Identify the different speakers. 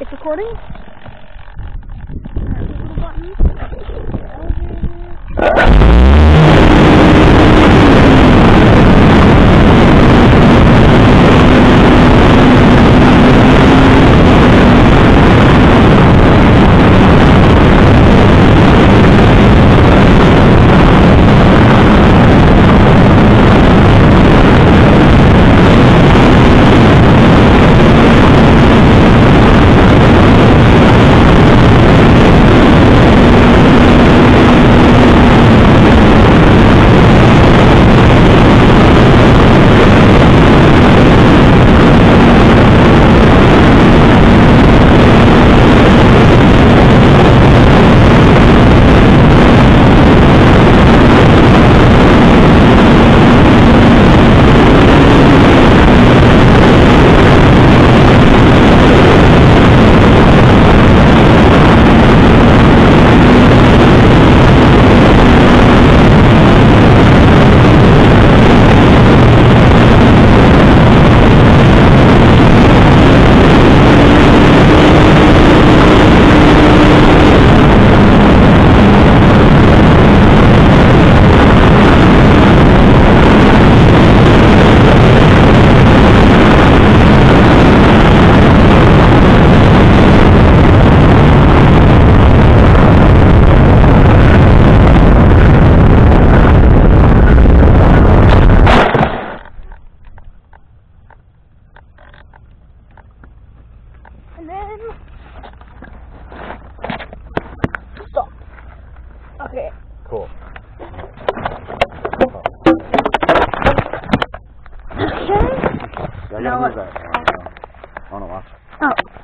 Speaker 1: It's recording. and then stop. Okay.
Speaker 2: Cool. Okay. Yeah, now. I don't know. I don't know.
Speaker 1: Oh.